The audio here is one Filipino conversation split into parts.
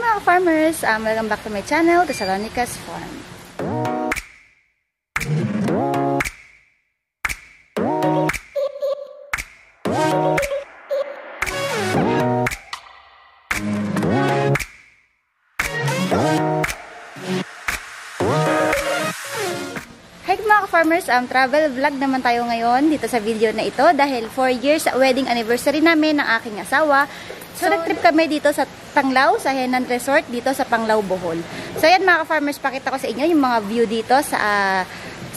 mga farmers! Um, welcome back to my channel, Thessalonica's Farm. Hi mga farmers, um, travel vlog naman tayo ngayon dito sa video na ito dahil 4 years wedding anniversary namin ng aking asawa. So, nag-trip kami dito sa Panglao, sa Henan Resort, dito sa Panglao, Bohol. So, yan mga farmers pakita ko sa inyo yung mga view dito sa uh,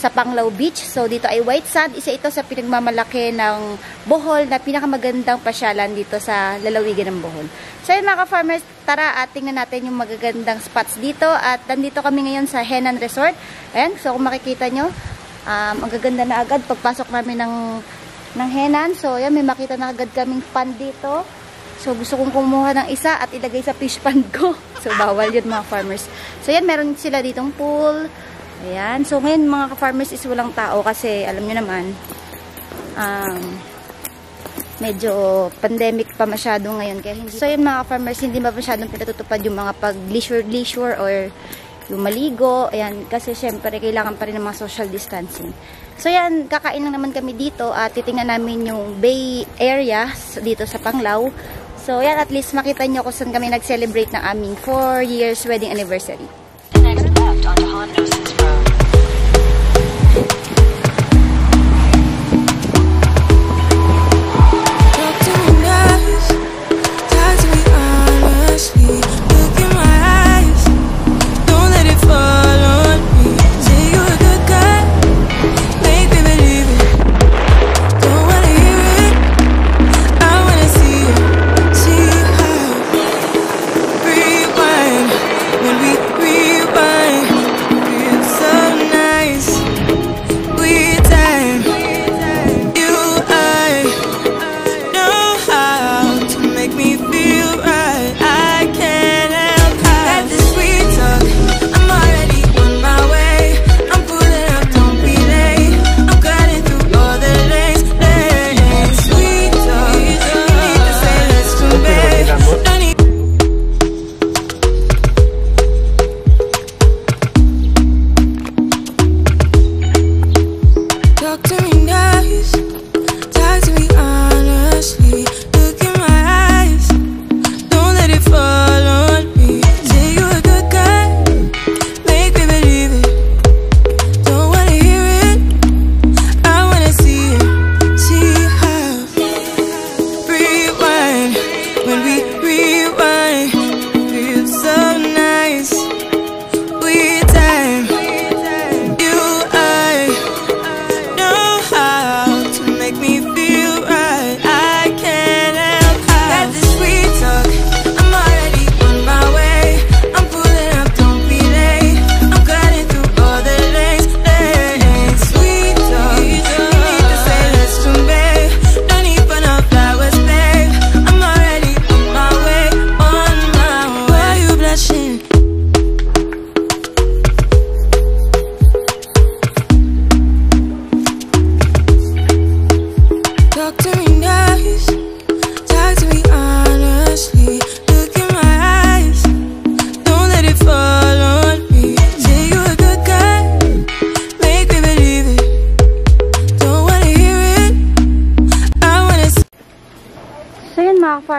sa Panglao Beach. So, dito ay white sand. Isa ito sa pinagmamalaki ng Bohol na pinakamagandang pasyalan dito sa lalawigan ng Bohol. So, yan mga farmers tara at tingnan natin yung magagandang spots dito. At nandito kami ngayon sa Henan Resort. Ayan, so kung makikita nyo, um, ang gaganda na agad pagpasok namin ng, ng Henan. So, yan, may makita na agad kaming pan dito. So, gusto kong kumuha ng isa at ilagay sa fish pond ko. So, bawal yun mga farmers. So, yan, meron sila ditong pool. Ayan. So, ngayon mga farmers is walang tao kasi, alam nyo naman, um, medyo pandemic pa masyado ngayon. Kaya hindi, so, yun mga farmers, hindi ba masyadong pinatutupad yung mga pag-leisure-leisure or yung maligo. Ayan. Kasi, syempre, kailangan pa rin ng mga social distancing. So yan, kakain lang naman kami dito at titingnan namin yung bay area dito sa Panglao. So, yan, at least makita nyo kung saan kami nag-celebrate ng aming 4 years wedding anniversary. Next left onto Hondosis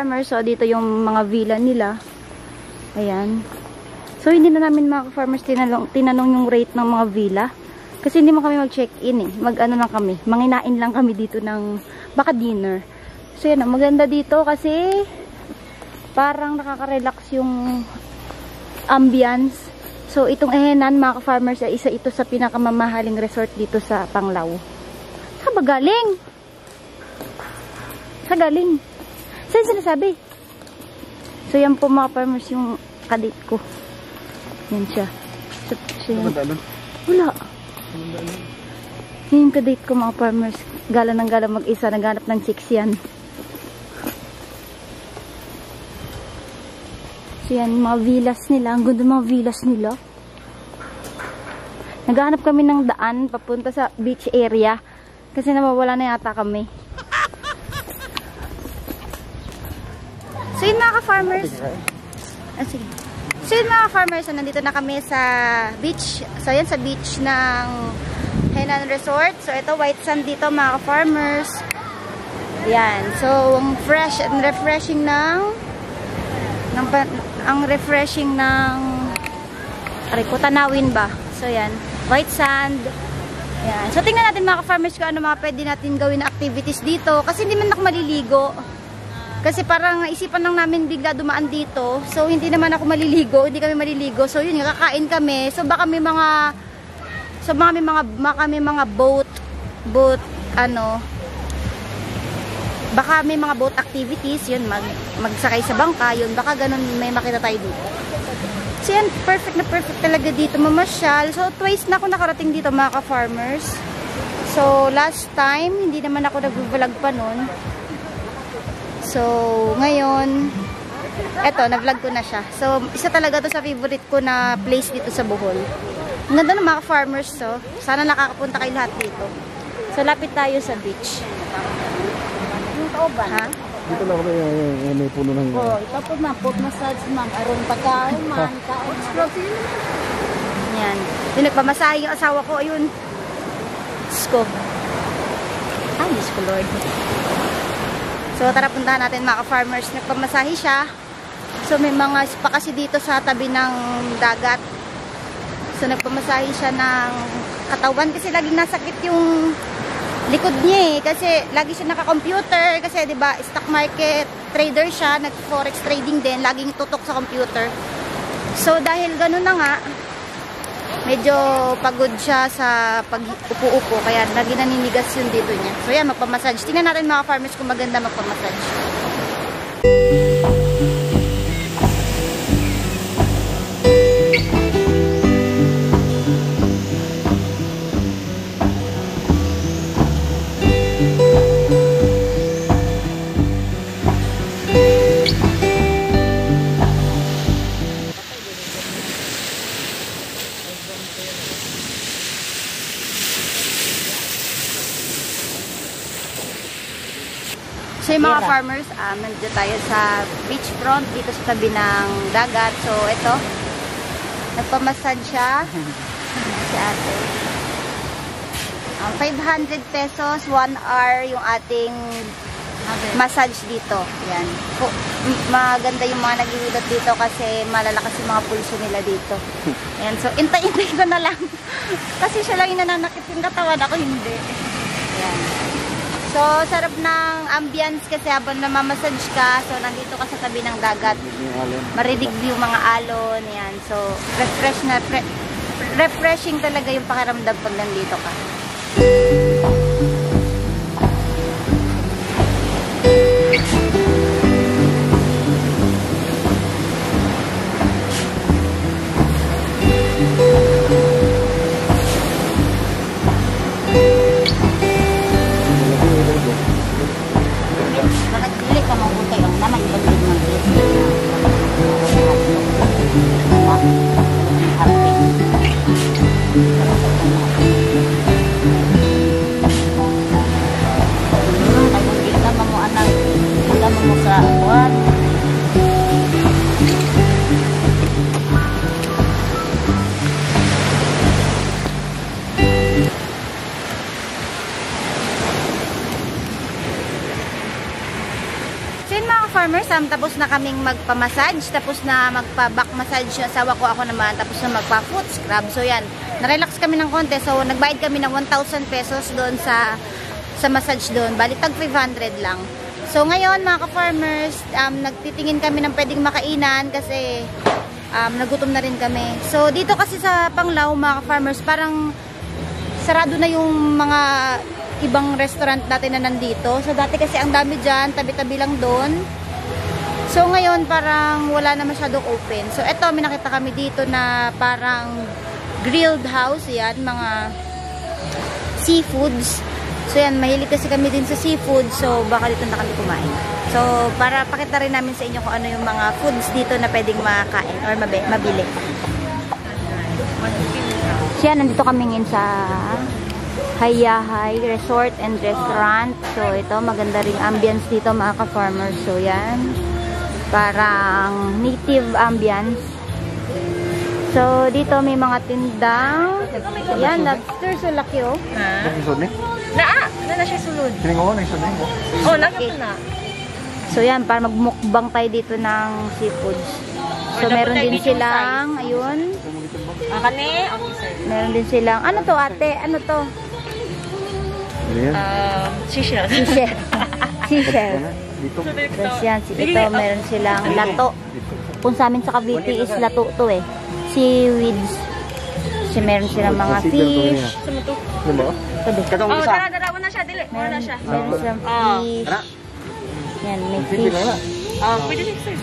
farmers, so dito yung mga villa nila. Ayan. So hindi na namin mga farmers tinanong, tinanong yung rate ng mga villa. Kasi hindi mo kami mag-check-in eh. Mag-ano lang kami. Manginain lang kami dito ng baka dinner. So yan, maganda dito kasi parang nakaka-relax yung ambience. So itong Ehenan mga farmers ay isa ito sa pinakamamahaling resort dito sa Panglao. Saan ba galing? Saan galing? Saan sinasabi? So, yan po mga farmers yung kadate ko. Yan siya. So, siya. Wala. Yan yung kadate ko mga farmers. Gala ng gala mag-isa. Naghanap ng chicks yan. So, yan. Mga villas nila. Ang ganda mga villas nila. Naghahanap kami ng daan papunta sa beach area. Kasi nawawala na yata kami. So yun mga ka-farmers. Ah, sige. So yun mga farmers, so nandito na kami sa beach. So yan sa beach ng Henan Resort. So ito white sand dito mga farmers. Yan. So ang fresh and refreshing ng, ng ang refreshing ng aray ko, tanawin ba? So yan, white sand. Yan. So tingnan natin mga farmers kung ano mga pwede natin gawin na activities dito kasi hindi man ako maliligo. Kasi parang isipan lang namin bigla dumaan dito. So, hindi naman ako maliligo. Hindi kami maliligo. So, yun, kakain kami. So, baka may mga so, baka may mga, baka may mga boat boat, ano baka may mga boat activities. Yun, mag, magsakay sa bangka. Yun, baka ganun may makita tayo dito. So, yan, perfect na perfect talaga dito. Mamasyal. So, twice na ako nakarating dito mga ka-farmers. So, last time, hindi naman ako nag-vlog pa nun. So, ngayon, eto, na-vlog ko na siya. So, isa talaga to sa favorite ko na place dito sa Bohol. Ang ganda ng mga farmers, so. Sana nakakapunta kayo lahat dito. So, lapit tayo sa beach. Yung. Ha? Dito lang kami yung, may puno ng... Oh, ito po ma'am, foot massage ma'am. Aron pagkaon man, kaon. Yan. Yung nagpamasahe yung asawa ko, ayun. Diyos ko. Ay, Diyos ko, Lord. So, tara puntahan natin mga farmers Nagpamasahe siya. So, may mga spa kasi dito sa tabi ng dagat. So, nagpamasahe siya ng katawan kasi laging nasakit yung likod niya eh. Kasi lagi siya naka-computer. Kasi, di ba, stock market trader siya. Nag-forex trading din. Laging tutok sa computer. So, dahil ganun na nga, medyo pagod siya sa pag-upo-upo kaya lagi naninigas yung dito niya. So yan, magpamassage. Tingnan natin mga farmers kung maganda magpamassage. So yung mga farmers, um, nandito tayo sa beach front dito sa tabi ng dagat. So ito, nagpamassage siya si ate. Um, 500 pesos, 1 hour yung ating massage dito. Yan. Po, maganda yung mga naghihilot dito kasi malalakas yung mga pulso nila dito. Yan. So, intay-intay ko na lang. kasi siya lang yung nananakit yung katawan, ako hindi. Yan. So, sarap ng ambience kasi habang namamassage ka, so nandito ka sa tabi ng dagat. Marinig yung mga alon, yan. So, refresh na, refreshing talaga yung pakiramdam pag nandito ka. Um, tapos na kaming magpa-massage, tapos na magpa-back massage yung asawa ko ako naman, tapos na magpa-foot scrub. So yan, na-relax kami ng konti. So nagbayad kami ng 1,000 pesos doon sa sa massage doon. Bali tag 500 lang. So ngayon mga ka-farmers, um, nagtitingin kami ng pwedeng makainan kasi um, nagutom na rin kami. So dito kasi sa Panglao mga ka-farmers, parang sarado na yung mga ibang restaurant dati na nandito. So dati kasi ang dami dyan, tabi-tabi lang doon. So ngayon parang wala na masyadong open. So eto, may nakita kami dito na parang grilled house yan, mga seafoods. So yan, mahilig kasi kami din sa seafood. So baka dito na kami kumain. So para pakita rin namin sa inyo kung ano yung mga foods dito na pwedeng makain or mabi- mabili. Yan, nandito kami ngayon sa Hayahay Resort and Restaurant. So ito, maganda ring ambience dito mga ka-farmers. So yan, parang native ambience. So, dito may mga tindang. Yan, lobster. So, laki oh. Ha? Naa! Na na siya sulod. Sining ko, ang isod ni ko. Oh, laki na. So, yan, para magmukbang tayo dito ng seafoods. So, Or dapat meron din silang, ayun, Ah? Okay, sir. meron din silang, ano to ate? Ano to? Ano yan? Um, seashell. Seashell. Seashell. Dito. Tapos yan, si- ito, meron silang lato. Kung sa amin sa Cavite is lato to eh. Seaweeds. Kasi meron silang mga fish. Sumuto. Ano ba? Oh, tara, tara. Wala siya. Dili. Wala siya. Meron silang Ah. fish. Yan, may fish. Ah, pwede siya, sir.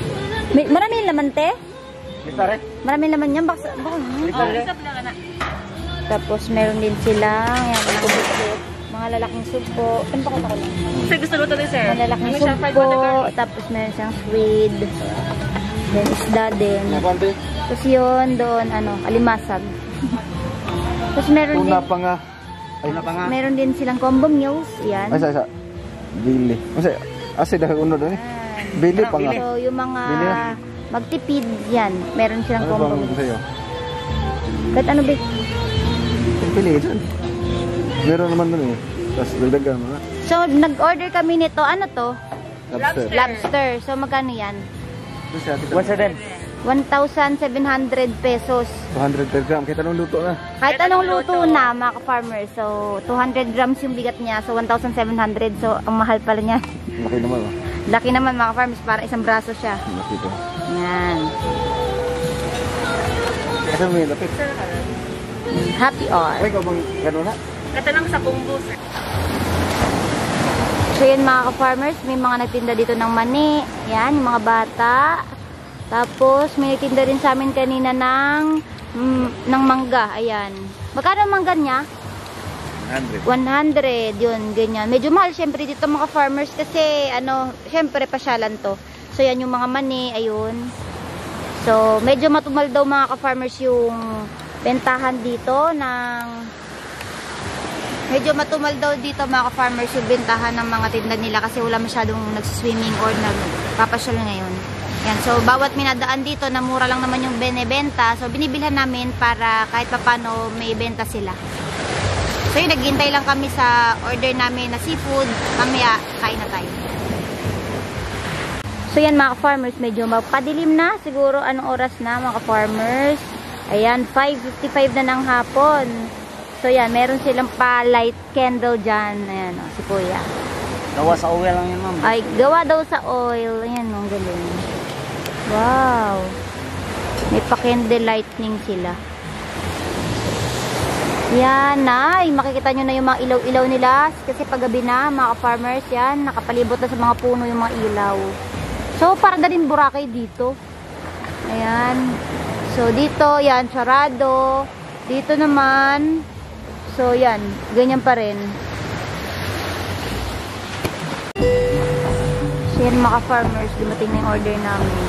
May, marami laman te? Kita rin. Marami laman yan. Baksa, baka. Oh, isa pala ka na. Tapos meron din silang yan, mga, mga lalaking sugpo. Ano ba ko lang? Sir, gusto luto din, sir. Mga lalaking Ano siya? Five sugpo. Tapos meron siyang squid. Then isda din. Tapos yun, doon, ano, alimasag. Tapos meron din, Tuna pa nga. Ay, na pa nga. meron din silang combo meals. Yan. Ay, sa, sa. Bili. Kasi, asa dahil uno doon eh. Bili pa nga. So, yung mga Bili. magtipid, yan. Meron silang Ano combo bang meals. sa'yo? Kahit ano ba? Pili dyan. Meron naman doon eh. Tapos dagdagan mo na. So, nag-order kami nito. Ano to? Lobster. Lobster. So, magkano yan? What's your name? 1,700 pesos. 200 per gram. Kita nung luto na. Kahit anong luto na, mga ka-farmer. So, 200 grams yung bigat niya. So, 1,700. So, ang mahal pala niya. Laki naman oh. Laki naman, mga ka-farmers. Para isang braso siya. Laki to. Yan. Kasi may lapit. Happy hour. Ay, ikaw bang gano'n na? Katanang sa bumbo, sir. So, yan mga ka-farmers. May mga nagtinda dito ng mani. Yan, yung mga bata. Tapos, may nagtinda rin sa amin kanina ng, mm, ng mangga. Ayan. Magkano ang mangga niya? 100. 100, yun, ganyan. Medyo mahal syempre dito mga farmers kasi ano, syempre pasyalan to. So yan yung mga mani, ayun. So medyo matumal daw mga ka-farmers yung bentahan dito ng medyo matumal daw dito mga ka-farmers yung bentahan ng mga tinda nila kasi wala masyadong nagsiswimming or nagpapasyal ngayon. Yan, so bawat minadaan dito na mura lang naman yung benebenta, so binibilhan namin para kahit papano may benta sila. So yun, naghintay lang kami sa order namin na seafood. Mamaya, kain na tayo. So yan mga farmers, medyo magpadilim na. Siguro anong oras na mga farmers. Ayan, 5.55 na ng hapon. So yan, meron silang pa-light candle dyan. Ayan o, si kuya. Gawa sa oil lang yan, ma'am. Ay, gawa daw sa oil. Ayan o, galing. Wow. May pa-candle lightning sila. Yan, ay, makikita nyo na yung mga ilaw-ilaw nila. Kasi paggabi na, mga farmers, yan, nakapalibot na sa mga puno yung mga ilaw. So, para na rin Boracay dito. Ayan. So, dito, yan, sarado. Dito naman, so, yan, ganyan pa rin. So, yan, mga farmers, dumating na yung order namin.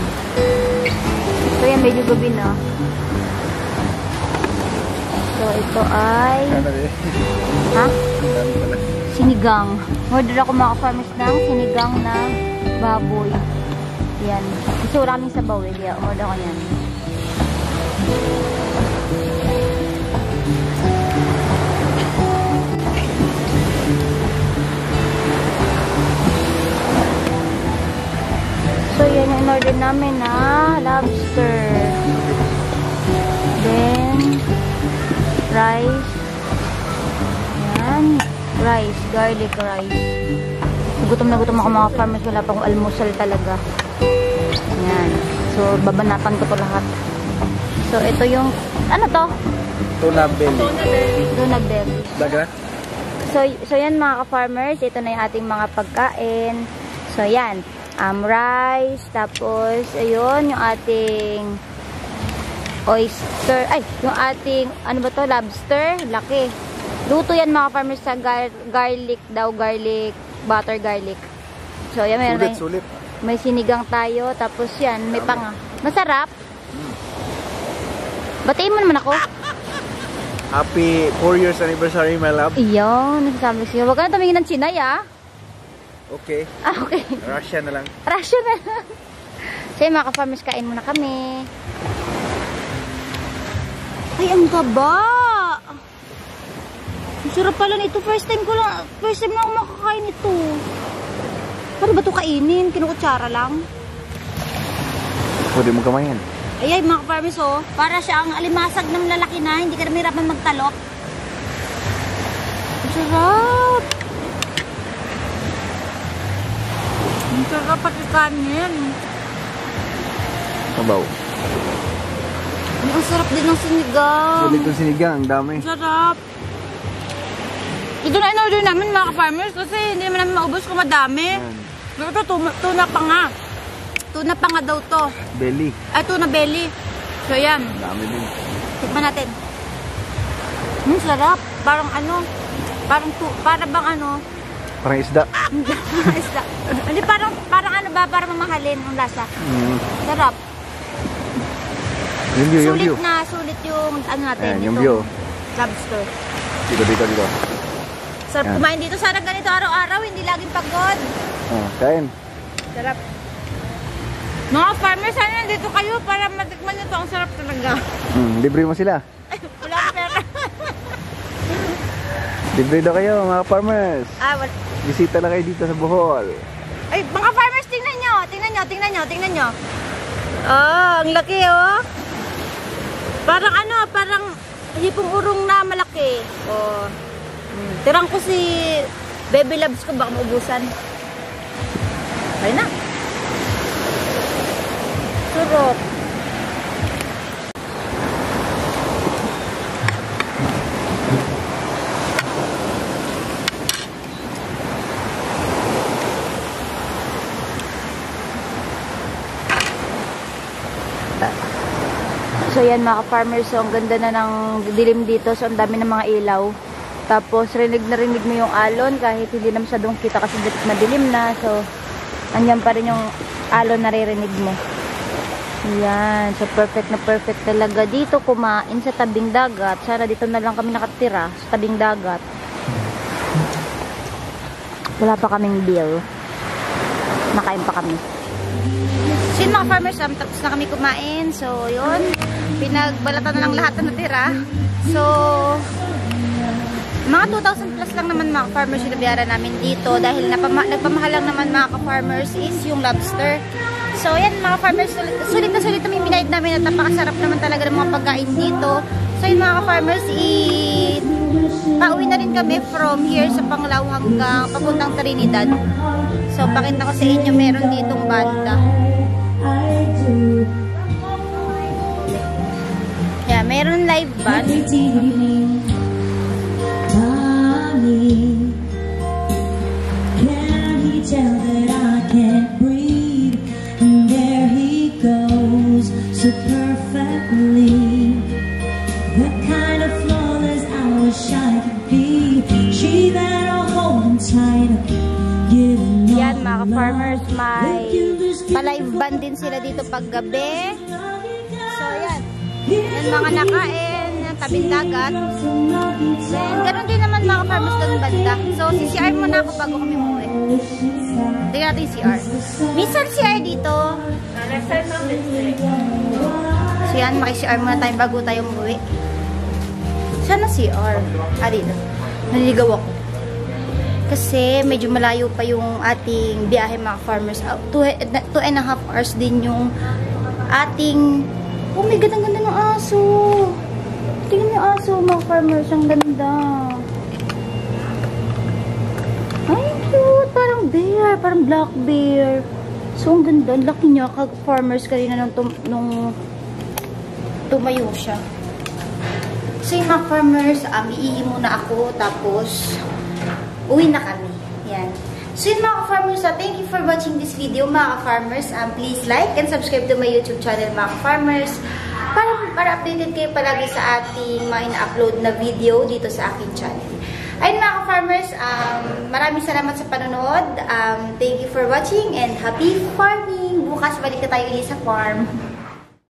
So, yan, medyo gabi na. So, ito ay... Ano? Ha? Ano? Sinigang. Order ako mga farmers ng sinigang na baboy. Yan. Kasi wala kaming sabaw eh. Kaya umorder ko yan. So, yan yung order namin na lobster. Then, rice. Yan. Rice. Garlic rice. Gutom na gutom ako mga farmers. Wala pa akong almusal talaga. Yan. So, babanatan ko to lahat. So, ito yung, ano to? Tuna belly. Tuna belly. Daga? So, so yan mga ka-farmers, ito na yung ating mga pagkain. So, yan. Um, rice, tapos, ayun, yung ating oyster, ay, yung ating, ano ba to, lobster, laki. Luto yan mga farmers sa gar- garlic daw, garlic, butter garlic. So, yan, meron Sulit, tayong- sulit. may sinigang tayo, tapos yan, may pang, masarap. Batiin mo naman ako. Happy 4 years anniversary, my love. Iyon, nasasabi siya. Huwag ka na tumingin ng Chinay, ah. Okay. Ah, okay. Russia na lang. Rational. so yun, mga ka-farmers, kain muna kami. Ay, ang gaba! Ang sarap pala nito. First time ko lang, first time na ako makakain ito. Paano ba ito kainin? Kinukutsara lang? Pwede mo kamayin. Ay, ay, mga farmers, oh. Para siya ang alimasag ng lalaki na, hindi ka na mahirapan magtalok. Ang sarap! Ang sarap pati kanin. Sabaw. Ang sarap din ng sinigang. Sulit yung sinigang, ang dami. Sarap. Ito na in-order namin mga ka-farmers kasi hindi naman namin maubos kung madami. Pero ito, tuna, tuna pa nga. Tuna pa nga daw to. Belly. Ay, tuna belly. So, yan. Ang dami din. Tikman natin. Hmm, sarap. Parang ano, parang tu, para bang ano, Parang isda. isda. Hindi, parang, parang ano ba, parang mamahalin ang lasa. Mm. Sarap. Yung view, yung Sulit view. na, sulit yung ano natin. Ayan, yung view. Lobster. Dito, dito, dito. Sarap Ayan. kumain dito. Sana ganito araw-araw, hindi laging pagod. Oh, kain. Sarap. Mga farmers, sana nandito kayo para matikman nyo to. Ang sarap talaga. Mm, libre mo sila. Wala akong pera. Libre daw kayo, mga farmers. ah, wala. Bisita lang kayo dito sa Bohol. Ay, mga farmers, tingnan nyo. Tingnan nyo, tingnan nyo, tingnan nyo. Oh, ang laki oh. Parang ano, parang hipong urong na malaki. Oh. Hmm. Tirang ko si Baby Loves ko, baka maubusan. Ayun na. So yan mga farmers, so ang ganda na ng dilim dito. So ang dami ng mga ilaw. Tapos rinig na rinig mo yung alon kahit hindi na masyadong kita kasi madilim na. So andyan pa rin yung alon na ririnig mo. Yan. So perfect na perfect talaga dito kumain sa tabing dagat. Sana dito na lang kami nakatira sa tabing dagat. Wala pa kaming bill. Nakain pa kami. So mga farmers, um, tapos na kami kumain. So yun, pinagbalatan na lang lahat na natira. So, mga 2,000 plus lang naman mga farmers yung nabiyaran namin dito dahil napama nagpamahal lang naman mga ka-farmers is yung lobster. So, yan mga farmers, sulit, sulit na sulit namin binayad namin at napakasarap naman talaga ng mga pagkain dito. So, yun mga ka-farmers, i pauwi na rin kami from here sa Panglao hanggang papuntang Trinidad. So, pakita ko sa inyo, meron ditong banda. Yeah, meron live band. Can he tell that I can't breathe? And there he goes so perfectly. The kind of flawless I wish I could be. She that I'll hold him tight, giving Yan, mga farmers, may pa-live band din sila dito pag gabi. So, yan. Yan mga nakain, tabing dagat. Then, ganun din naman mga farmers doon banda. So, CCR muna ako bago kami umuwi. Tingnan natin CR. Minsan CR dito. So, yan, maki-CR muna tayo bago tayo umuwi. Saan na CR? Ah, dito. Naliligaw ako. Kasi medyo malayo pa yung ating biyahe mga farmers. Uh, two, two and a half hours din yung ating... Oh my God, ang ganda ng aso. Tingnan yung aso mga farmers. Ang ganda. Ay, cute. Parang bear. Parang black bear. So, ang ganda. Ang laki niya. Kag farmers kanina nung, tum nung tumayo siya. So, yung mga farmers, um, iihi muna ako. Tapos, uwi na kami. Yan. So yun mga farmers, thank you for watching this video mga farmers. Um, please like and subscribe to my YouTube channel mga farmers para, para updated kayo palagi sa ating mga ina-upload na video dito sa aking channel. Ayun mga farmers, um, maraming salamat sa panonood. Um, thank you for watching and happy farming! Bukas balik na tayo ulit sa farm.